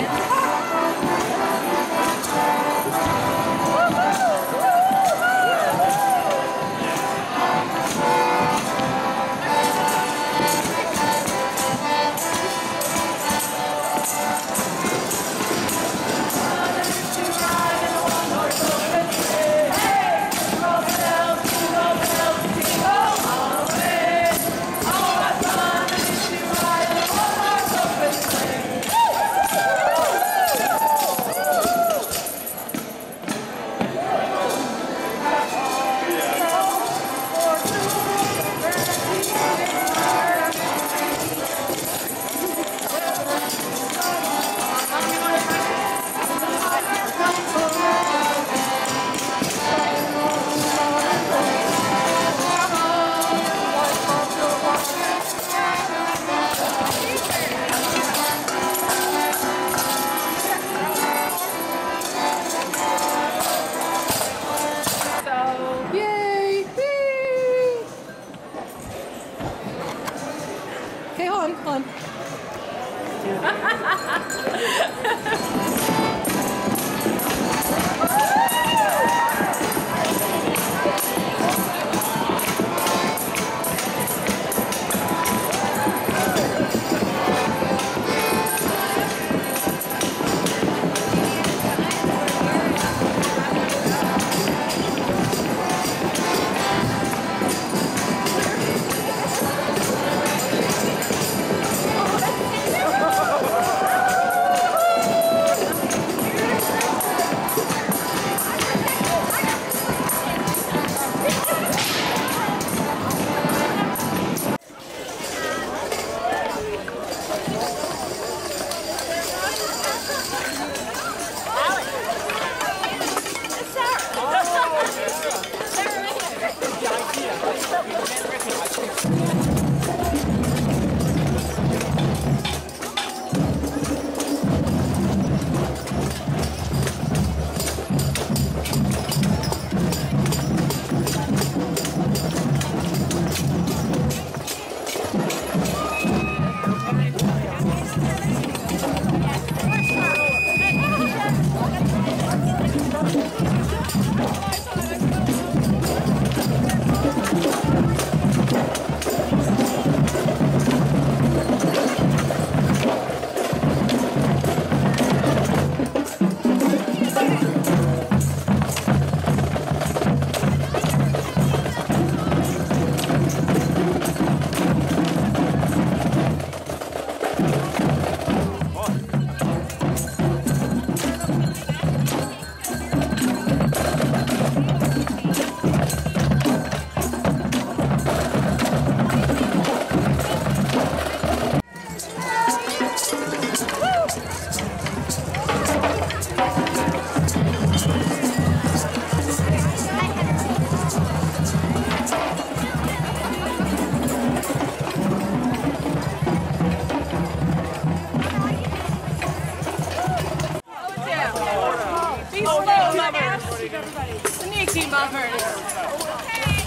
So,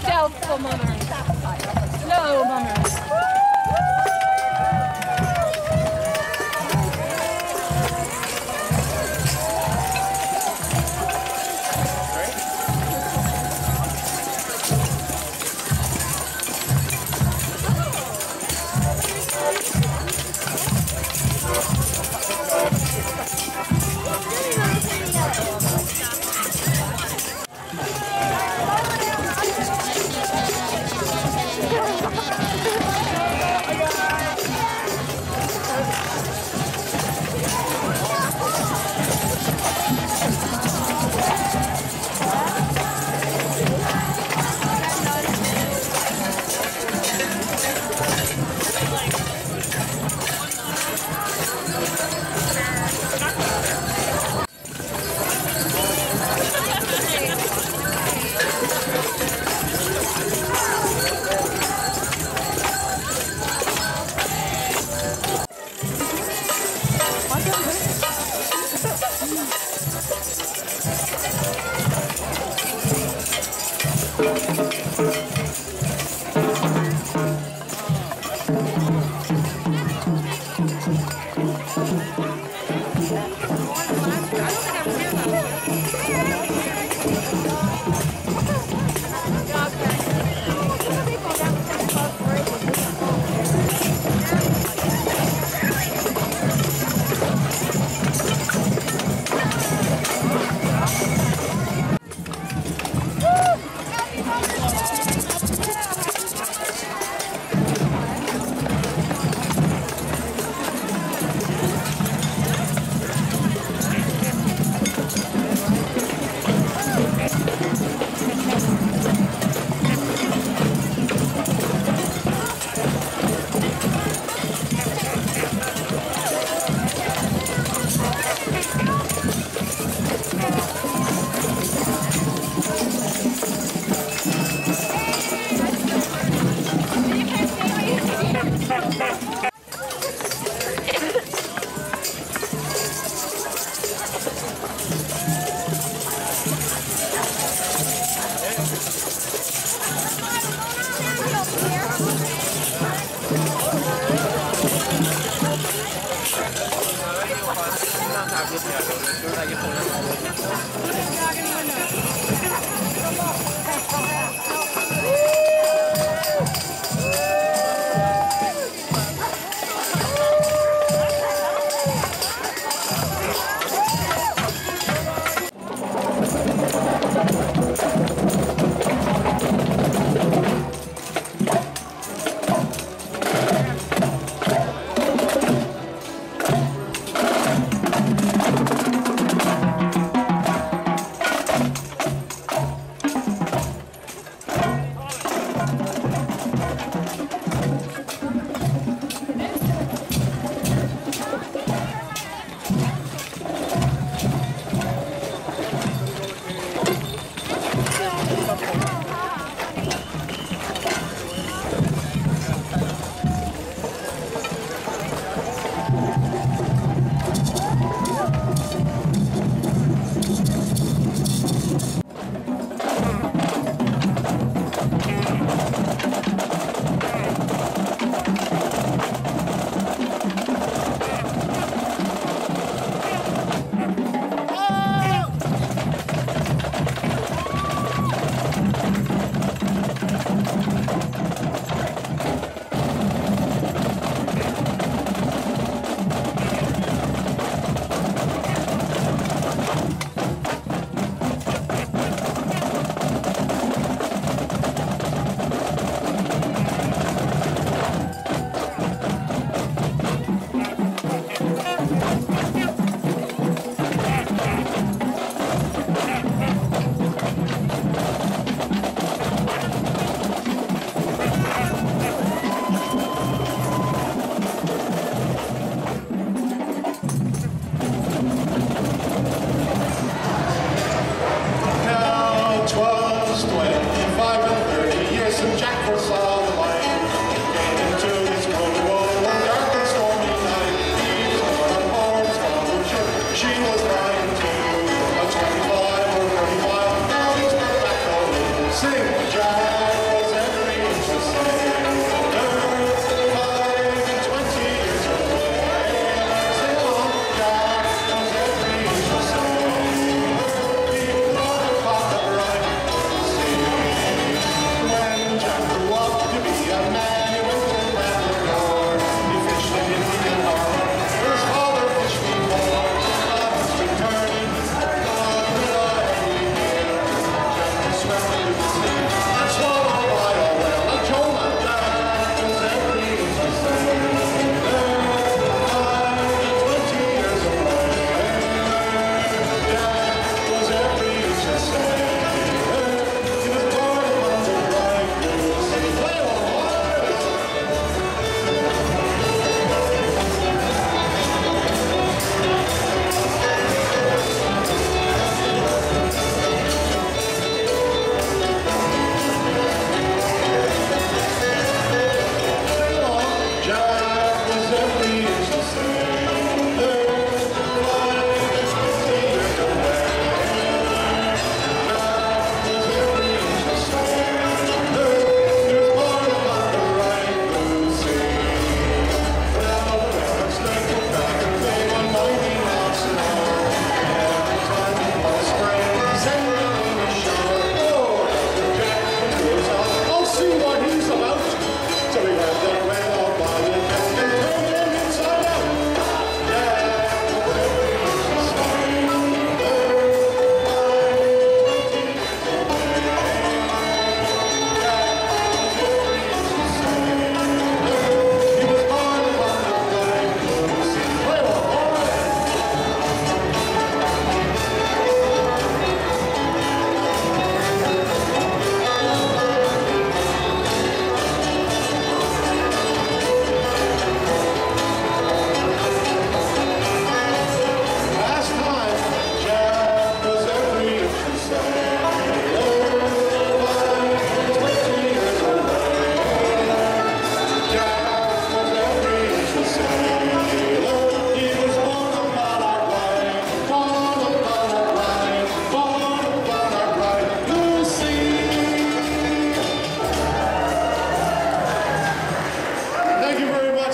Stealthful mummers. Slow mummers.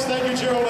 Thank you, Gerald.